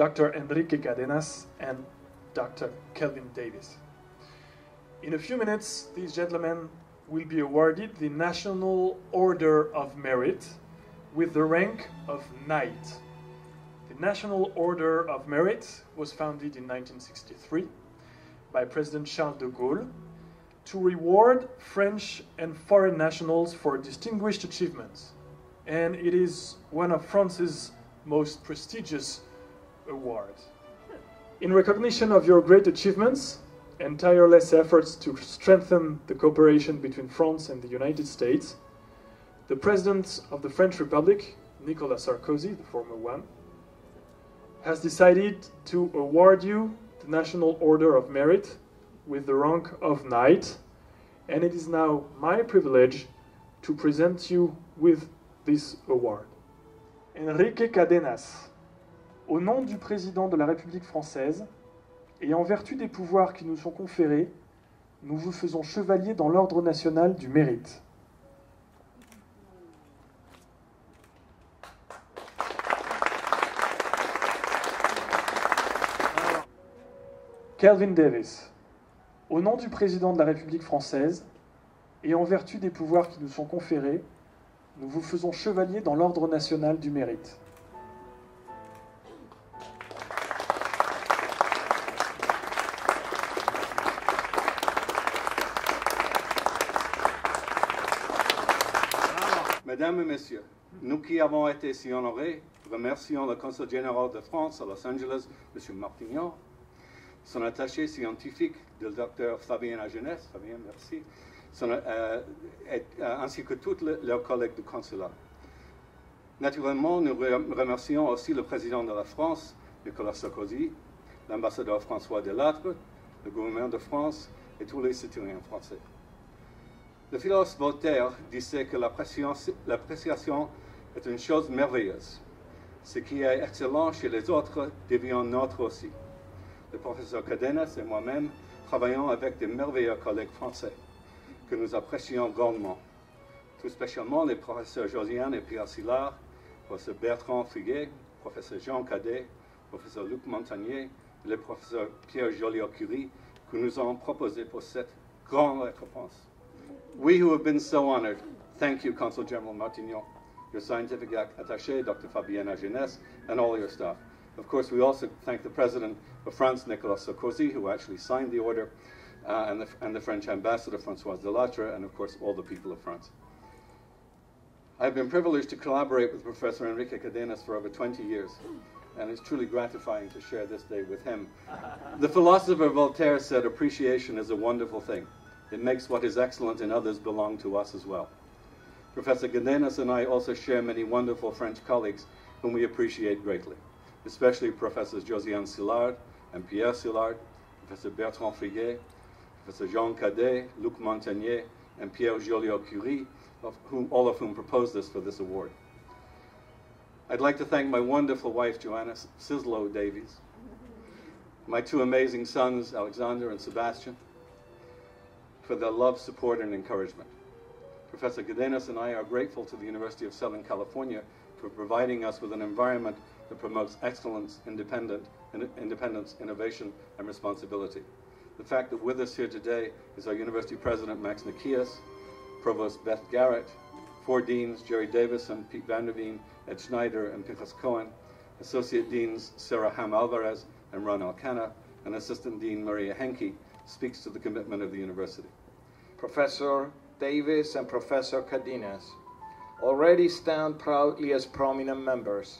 Dr. Enrique Cadenas and Dr. Kelvin Davies. In a few minutes, these gentlemen will be awarded the National Order of Merit with the rank of Knight. The National Order of Merit was founded in 1963 by President Charles de Gaulle to reward French and foreign nationals for distinguished achievements. And it is one of France's most prestigious awards. In recognition of your great achievements and tireless efforts to strengthen the cooperation between France and the United States, the President of the French Republic, Nicolas Sarkozy, the former one, has decided to award you the National Order of Merit with the rank of Knight, and it is now my privilege to present you with this award. Enrique Cadenas, au nom du président de la République française, et en vertu des pouvoirs qui nous sont conférés, nous vous faisons chevalier dans l'ordre national du mérite. Kelvin Davis, au nom du président de la République française, et en vertu des pouvoirs qui nous sont conférés, nous vous faisons chevalier dans l'ordre national du mérite. Mesdames et Messieurs, nous qui avons été si honorés, remercions le Conseil général de France à Los Angeles, M. Martignon, son attaché scientifique, le docteur Fabien Agenès, Fabien, merci, euh, euh, ainsi que tous le- leurs collègues du consulat. Naturellement, nous re- remercions aussi le président de la France, Nicolas Sarkozy, l'ambassadeur François Delattre, le gouvernement de France et tous les citoyens français. Le philosophe Voltaire disait que l'appréciation est une chose merveilleuse. Ce qui est excellent chez les autres devient nôtre aussi. Le professeur Cadenas et moi-même travaillons avec de merveilleux collègues français que nous apprécions grandement. Tout spécialement les professeurs Josiane et Pierre Sillard, professeur Bertrand Figuet, professeur Jean Cadet, professeur Luc Montagnier et le professeur Pierre Joliot-Curie que nous avons proposé pour cette grande récompense. We who have been so honored, thank you, Consul General Martinon, your scientific attaché, Dr. Fabienne Agenès, and all your staff. Of course, we also thank the President of France, Nicolas Sarkozy, who actually signed the order, uh, and, the, and the French Ambassador, François Delattre, and of course, all the people of France. I've been privileged to collaborate with Professor Enrique Cadenas for over 20 years, and it's truly gratifying to share this day with him. The philosopher Voltaire said, Appreciation is a wonderful thing. It makes what is excellent in others belong to us as well. Professor Cadenas and I also share many wonderful French colleagues whom we appreciate greatly, especially Professors Josiane Cillard and Pierre Cillard, Professor Bertrand Friguet, Professor Jean Cadet, Luc Montagnier, and Pierre Joliot-Curie, all of whom proposed this for this award. I'd like to thank my wonderful wife, Joanna Sislow Davies, my two amazing sons, Alexander and Sebastian, for their love, support, and encouragement. Professor Cadenas and I are grateful to the University of Southern California for providing us with an environment that promotes excellence, independent, in- independence, innovation, and responsibility. The fact that with us here today is our university president, Max Nikias, Provost Beth Garrett, four deans, Jerry Davison, Pete Vanderveen, Ed Schneider, and Pinchas Cohen, associate deans, Sarah Hamm-Alvarez and Ron Alkana, and assistant dean, Maria Henke, speaks to the commitment of the university. Professor Davies and Professor Cadenas already stand proudly as prominent members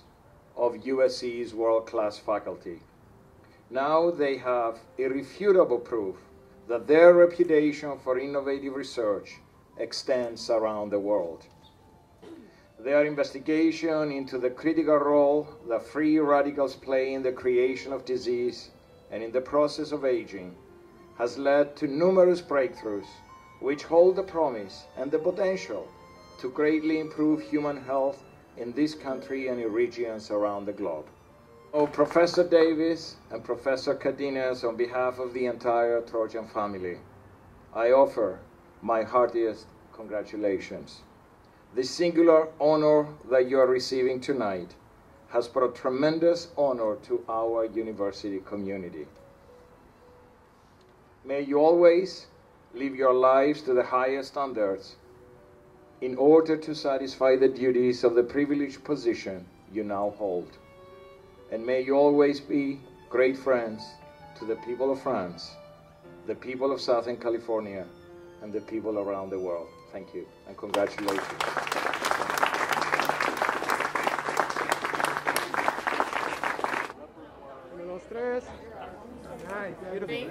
of USC's world class faculty. Now they have irrefutable proof that their reputation for innovative research extends around the world. Their investigation into the critical role that free radicals play in the creation of disease and in the process of aging has led to numerous breakthroughs which hold the promise and the potential to greatly improve human health in this country and in regions around the globe. Oh, Professor Davies and Professor Cadenas, on behalf of the entire Trojan family, I offer my heartiest congratulations. The singular honor that you are receiving tonight has brought tremendous honor to our university community. May you always live your lives to the highest standards in order to satisfy the duties of the privileged position you now hold. And may you always be great friends to the people of France, the people of Southern California, and the people around the world. Thank you and congratulations. Uno, dos, tres. Nice, beautiful.